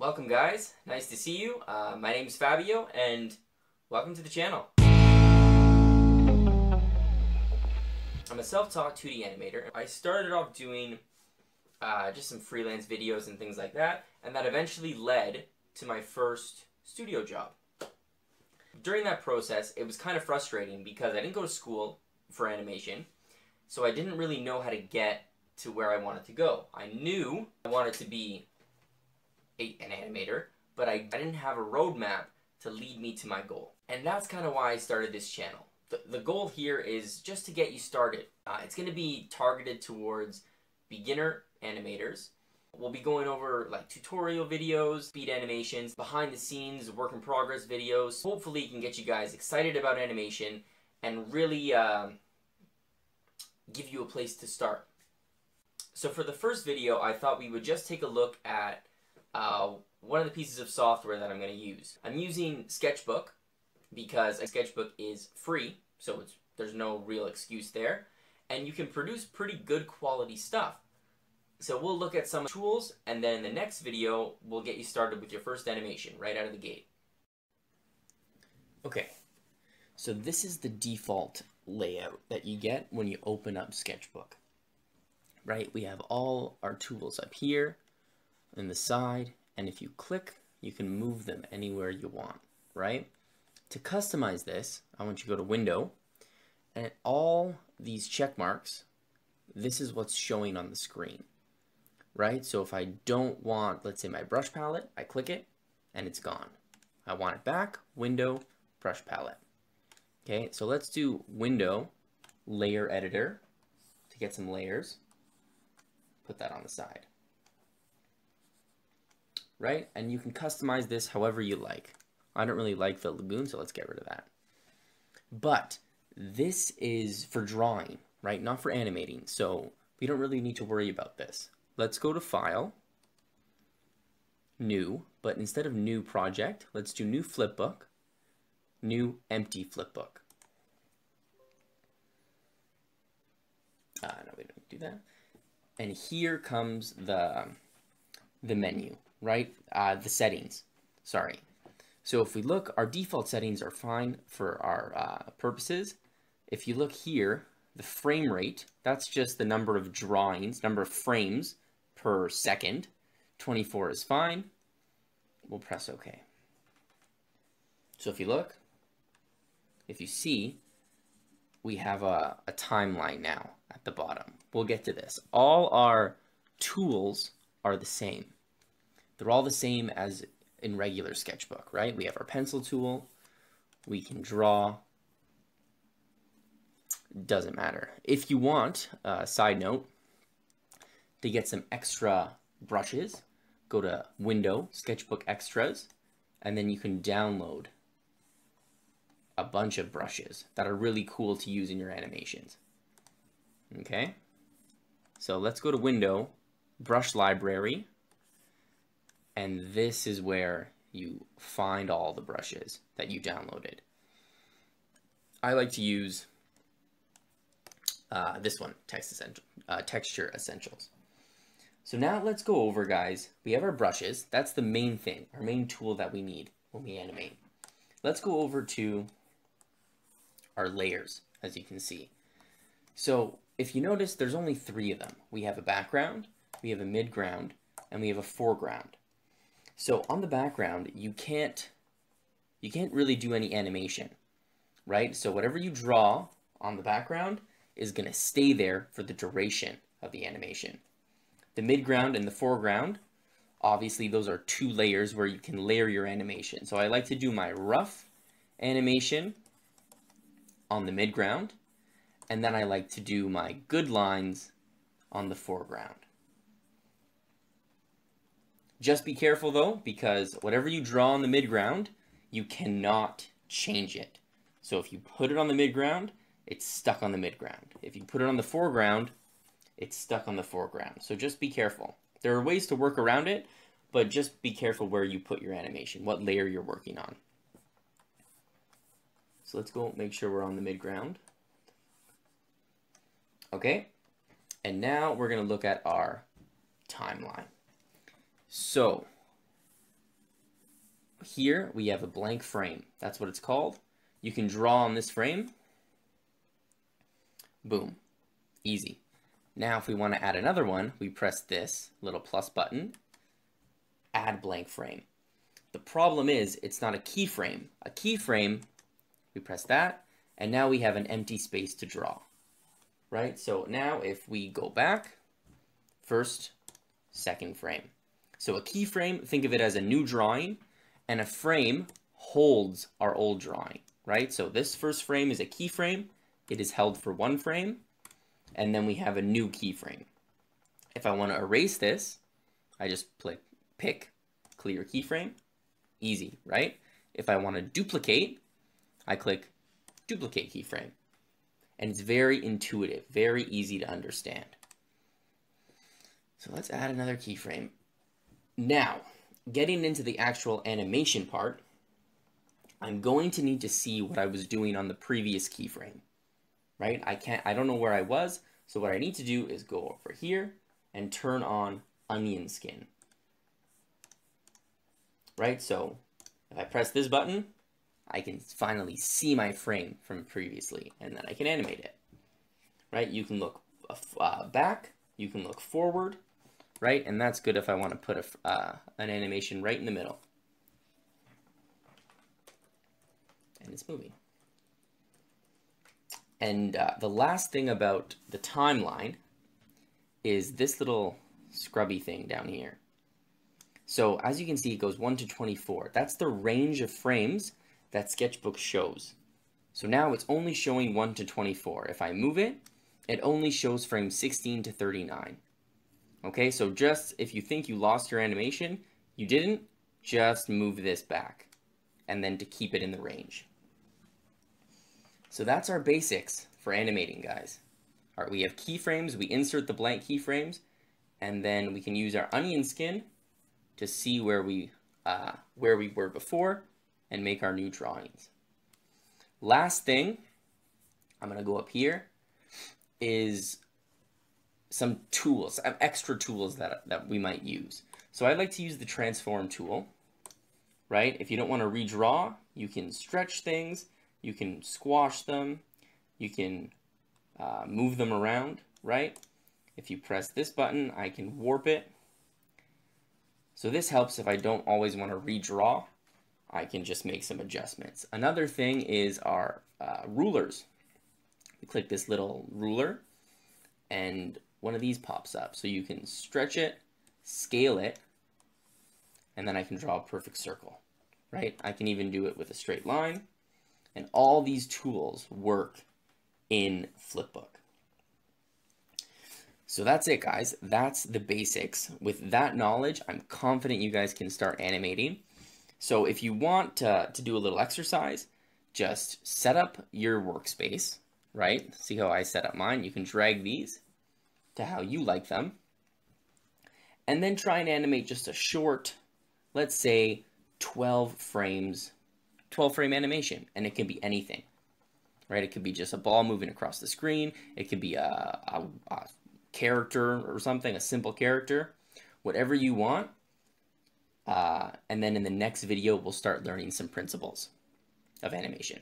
Welcome guys, nice to see you. Uh, my name is Fabio and welcome to the channel. I'm a self-taught 2D animator. I started off doing uh, just some freelance videos and things like that, and that eventually led to my first studio job. During that process, it was kind of frustrating because I didn't go to school for animation, so I didn't really know how to get to where I wanted to go. I knew I wanted to be an animator, but I, I didn't have a roadmap to lead me to my goal. And that's kind of why I started this channel. The, the goal here is just to get you started. Uh, it's going to be targeted towards beginner animators. We'll be going over like tutorial videos, speed animations, behind the scenes, work in progress videos. Hopefully it can get you guys excited about animation and really uh, give you a place to start. So for the first video, I thought we would just take a look at uh, one of the pieces of software that I'm going to use. I'm using Sketchbook because Sketchbook is free, so it's there's no real excuse there, and you can produce pretty good quality stuff. So we'll look at some tools, and then in the next video, we'll get you started with your first animation right out of the gate. Okay, so this is the default layout that you get when you open up Sketchbook. Right, we have all our tools up here in the side, and if you click, you can move them anywhere you want, right? To customize this, I want you to go to Window, and all these check marks, this is what's showing on the screen, right? So if I don't want, let's say my brush palette, I click it, and it's gone. I want it back, Window, Brush Palette. Okay, so let's do Window, Layer Editor, to get some layers. Put that on the side right? And you can customize this however you like. I don't really like the lagoon, so let's get rid of that. But this is for drawing, right? Not for animating. So we don't really need to worry about this. Let's go to File, New, but instead of New Project, let's do New Flipbook, New Empty Flipbook. Uh, no, we don't do that. And here comes the, the menu right? Uh, the settings, sorry. So if we look, our default settings are fine for our uh, purposes. If you look here, the frame rate, that's just the number of drawings, number of frames per second. 24 is fine. We'll press OK. So if you look, if you see, we have a, a timeline now at the bottom. We'll get to this. All our tools are the same. They're all the same as in regular sketchbook, right? We have our pencil tool, we can draw, doesn't matter. If you want, uh, side note, to get some extra brushes, go to Window, Sketchbook Extras, and then you can download a bunch of brushes that are really cool to use in your animations. Okay, so let's go to Window, Brush Library, and this is where you find all the brushes that you downloaded. I like to use uh, this one, Text Essential, uh, Texture Essentials. So now let's go over, guys. We have our brushes. That's the main thing, our main tool that we need when we animate. Let's go over to our layers, as you can see. So if you notice, there's only three of them. We have a background, we have a midground, and we have a foreground. So on the background, you can't, you can't really do any animation, right? So whatever you draw on the background is gonna stay there for the duration of the animation. The midground and the foreground, obviously those are two layers where you can layer your animation. So I like to do my rough animation on the midground, and then I like to do my good lines on the foreground. Just be careful though, because whatever you draw on the midground, you cannot change it. So if you put it on the midground, it's stuck on the midground. If you put it on the foreground, it's stuck on the foreground. So just be careful. There are ways to work around it, but just be careful where you put your animation, what layer you're working on. So let's go make sure we're on the midground. Okay, and now we're gonna look at our timeline. So, here we have a blank frame. That's what it's called. You can draw on this frame. Boom. Easy. Now if we want to add another one, we press this little plus button, add blank frame. The problem is it's not a keyframe. A keyframe, we press that, and now we have an empty space to draw, right? So now if we go back, first, second frame. So a keyframe, think of it as a new drawing, and a frame holds our old drawing, right? So this first frame is a keyframe. It is held for one frame, and then we have a new keyframe. If I want to erase this, I just click pick clear keyframe. Easy, right? If I want to duplicate, I click duplicate keyframe. And it's very intuitive, very easy to understand. So let's add another keyframe. Now, getting into the actual animation part, I'm going to need to see what I was doing on the previous keyframe, right? I can't, I don't know where I was, so what I need to do is go over here and turn on onion skin, right? So if I press this button, I can finally see my frame from previously, and then I can animate it, right? You can look uh, back, you can look forward, right? And that's good if I want to put a, uh, an animation right in the middle. And it's moving. And uh, the last thing about the timeline is this little scrubby thing down here. So as you can see, it goes 1 to 24. That's the range of frames that Sketchbook shows. So now it's only showing 1 to 24. If I move it, it only shows frames 16 to 39. Okay, so just if you think you lost your animation, you didn't, just move this back. And then to keep it in the range. So that's our basics for animating, guys. All right, we have keyframes, we insert the blank keyframes, and then we can use our onion skin to see where we, uh, where we were before and make our new drawings. Last thing, I'm gonna go up here, is some tools, some extra tools that, that we might use. So I'd like to use the transform tool, right? If you don't want to redraw, you can stretch things, you can squash them, you can uh, move them around, right? If you press this button, I can warp it. So this helps if I don't always want to redraw, I can just make some adjustments. Another thing is our uh, rulers. We click this little ruler and one of these pops up. So you can stretch it, scale it, and then I can draw a perfect circle, right? I can even do it with a straight line. And all these tools work in Flipbook. So that's it, guys. That's the basics. With that knowledge, I'm confident you guys can start animating. So if you want to, to do a little exercise, just set up your workspace, right? See how I set up mine? You can drag these to how you like them. And then try and animate just a short, let's say 12 frames, 12 frame animation. And it can be anything, right? It could be just a ball moving across the screen. It could be a, a, a character or something, a simple character, whatever you want. Uh, and then in the next video, we'll start learning some principles of animation.